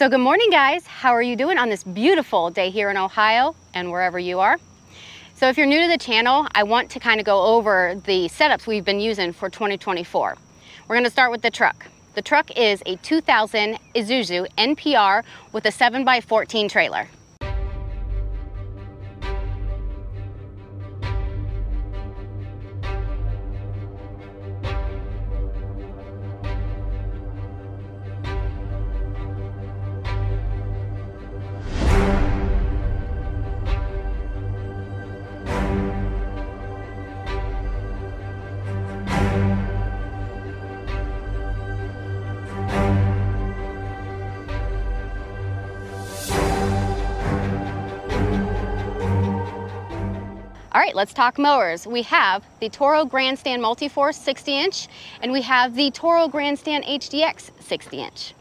So good morning guys, how are you doing on this beautiful day here in Ohio and wherever you are? So if you're new to the channel, I want to kind of go over the setups we've been using for 2024. We're gonna start with the truck. The truck is a 2000 Isuzu NPR with a 7x14 trailer. Right, let's talk mowers. We have the Toro Grandstand Multiforce 60 inch, and we have the Toro Grandstand HDX 60 inch.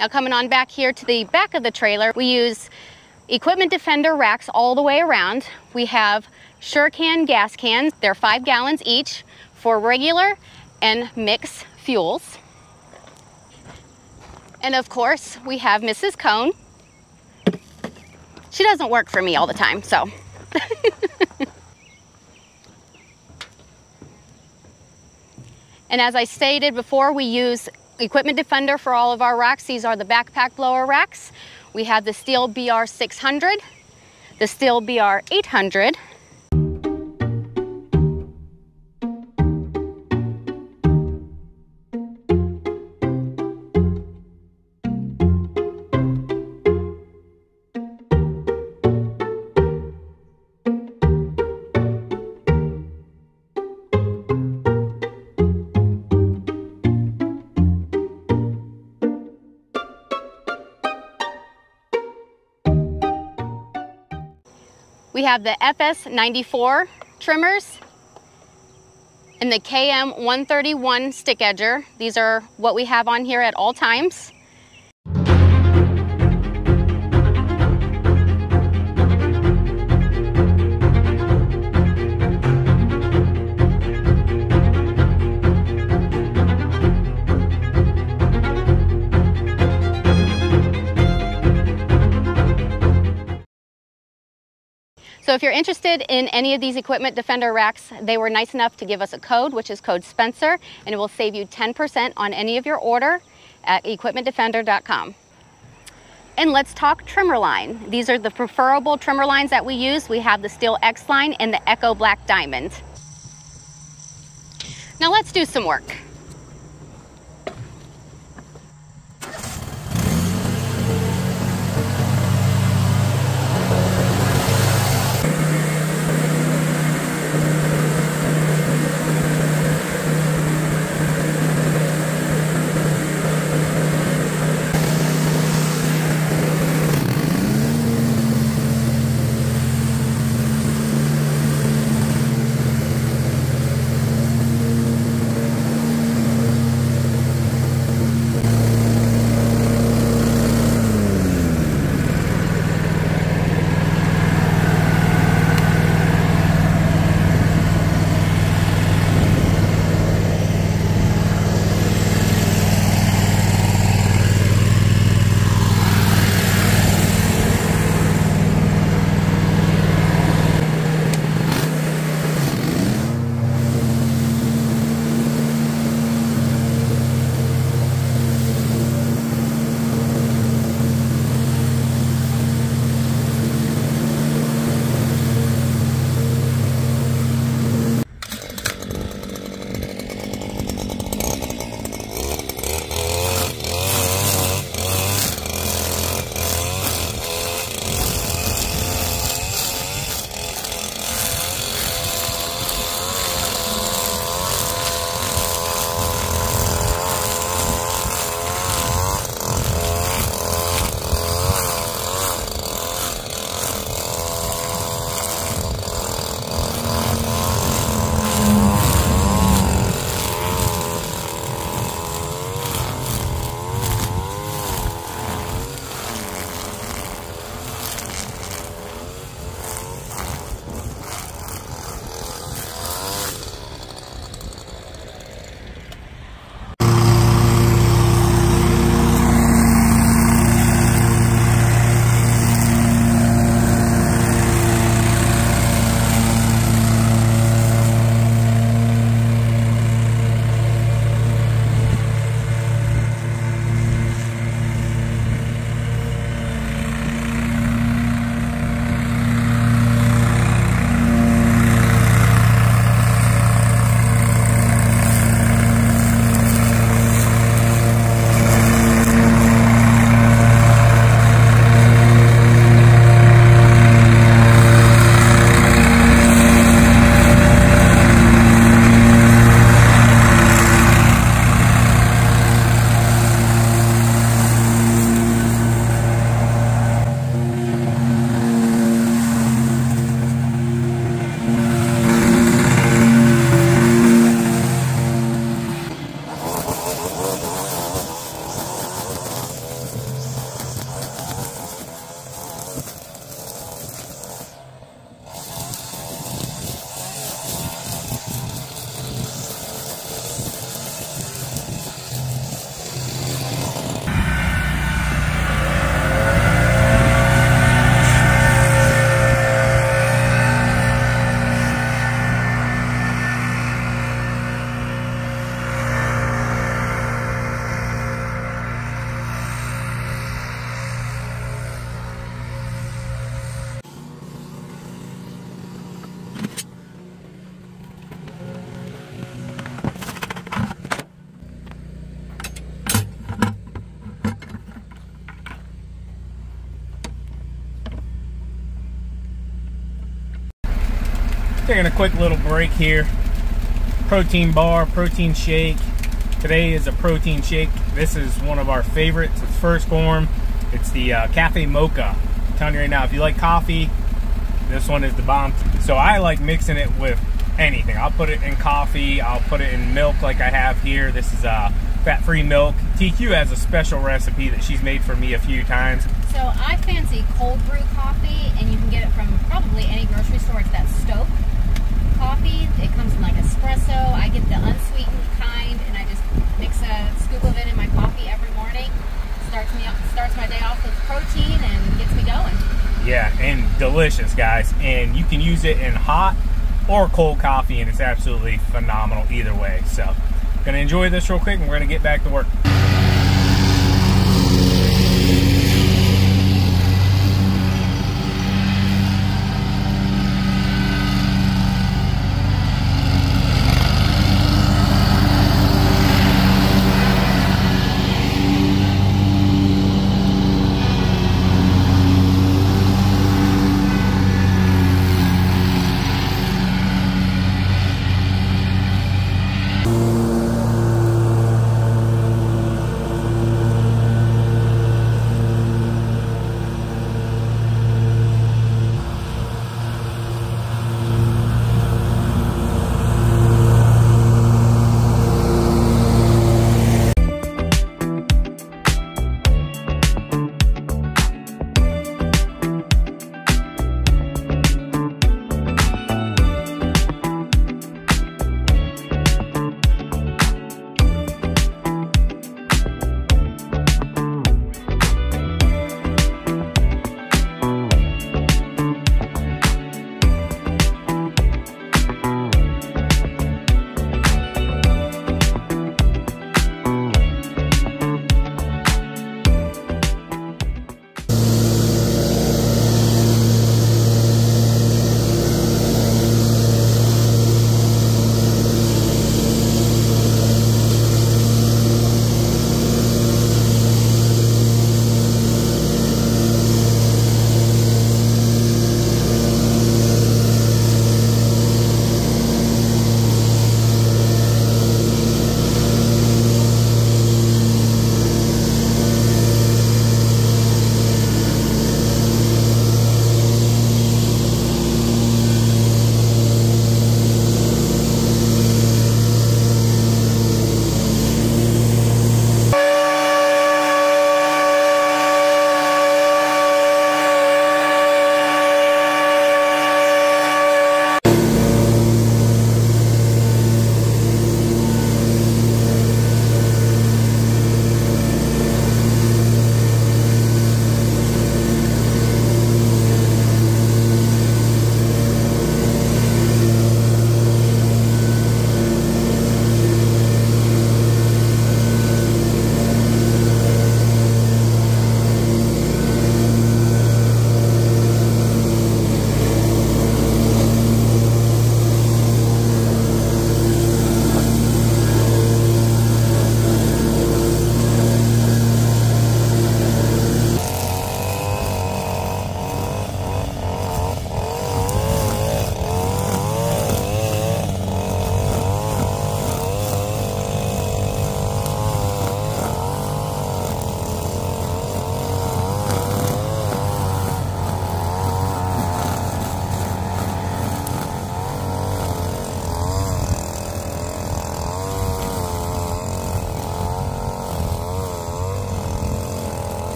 Now coming on back here to the back of the trailer, we use Equipment Defender racks all the way around. We have SureCan gas cans. They're five gallons each for regular and mix fuels. And of course, we have Mrs. Cone. She doesn't work for me all the time, so. and as I stated before, we use Equipment Defender for all of our racks. These are the backpack blower racks. We have the Stihl BR600, the Stihl BR800, We have the FS94 trimmers and the KM131 stick edger. These are what we have on here at all times. So if you're interested in any of these Equipment Defender racks, they were nice enough to give us a code, which is code Spencer, and it will save you 10% on any of your order at equipmentdefender.com. And let's talk trimmer line. These are the preferable trimmer lines that we use. We have the Steel X line and the Echo Black Diamond. Now let's do some work. Taking a quick little break here. Protein bar, protein shake. Today is a protein shake. This is one of our favorites. It's 1st Phorm. It's the uh, Cafe Mocha. I'm telling you right now, if you like coffee, this one is the bomb. So I like mixing it with anything. I'll put it in coffee. I'll put it in milk like I have here. This is uh, fat-free milk. TQ has a special recipe that she's made for me a few times. So I fancy cold brew coffee, and you can get it from probably any grocery store. It's that Stok coffee. It comes in like espresso. I get the unsweetened kind, and I just mix a scoop of it in my coffee every morning. Starts me starts my day off with protein and gets me going. Yeah, and delicious, guys. And you can use it in hot or cold coffee, and it's absolutely phenomenal either way. So, gonna enjoy this real quick, and we're gonna get back to work.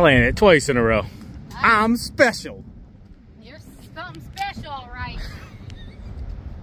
I landed twice in a row. I'm special.